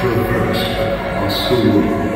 For us, our soul.